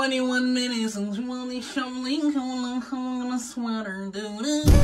21 minutes and 20 shuffling, cool, I'm in a sweater, doo doo.